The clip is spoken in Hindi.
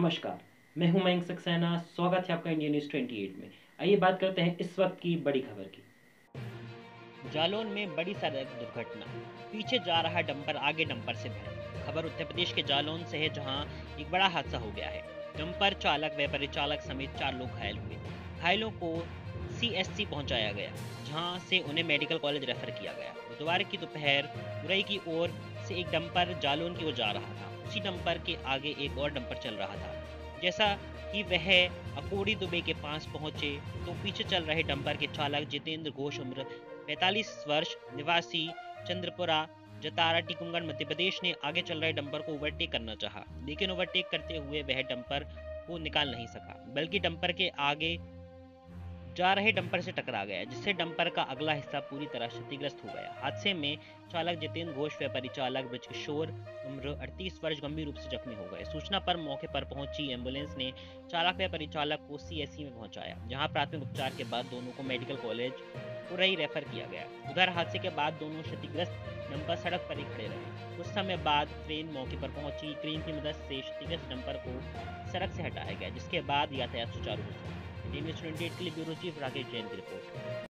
नमस्कार, मैं हूँ मयंक सक्सेना, स्वागत है आपका इंडिया न्यूज़ 28 में। आइए बात करते हैं इस वक्त की बड़ी खबर की। जालौन में बड़ी सड़क दुर्घटना, पीछे जा रहा डंपर आगे डंपर से भिड़ा खबर उत्तर प्रदेश के जालौन से है, जहाँ एक बड़ा हादसा हो गया है। डंपर चालक व परिचालक समेत चार लोग घायल हुए। घायलों को सीएससी पहुँचाया गया, जहाँ से उन्हें मेडिकल कॉलेज रेफर किया गया। बुधवार की दोपहर मुरई की ओर से एक डंपर जालौन की ओर जा रहा था। उसी डंपर के आगे एक और डंपर चल रहा था। जैसा कि वह अकोड़ी दुबे के पास पहुँचे तो पीछे चल रहे डंपर के चालक जितेंद्र घोष उम्र 45 वर्ष, निवासी चंद्रपुरा, जतारा, टीकमगढ़, मध्य प्रदेश ने आगे चल रहे डंपर को ओवरटेक करना चाहा। लेकिन ओवरटेक करते हुए वह डंपर को निकाल नहीं सका, बल्कि डंपर के आगे जा रहे डंपर से टकरा गया, जिससे डंपर का अगला हिस्सा पूरी तरह क्षतिग्रस्त हो गया। हादसे में चालक जितेंद्र घोष व परिचालक ब्रजकिशोर उम्र 38 वर्ष, गंभीर रूप से जख्मी हो गए। सूचना पर मौके पर पहुँची एंबुलेंस ने चालक व परिचालक को सीएससी में पहुँचाया, जहाँ प्राथमिक उपचार के बाद दोनों को मेडिकल कॉलेज उरई रेफर किया गया। उधर हादसे के बाद दोनों क्षतिग्रस्त डंपर सड़क पर ही खड़े रहे। कुछ समय बाद ट्रेन मौके पर पहुँची। क्रेन की मदद से क्षतिग्रस्त डंपर को सड़क से हटाया गया, जिसके बाद यातायात सुचारू हो गया टीम स्टूडेंट के लिए ब्यूरो चीफ राकेश जैन की रिपोर्ट।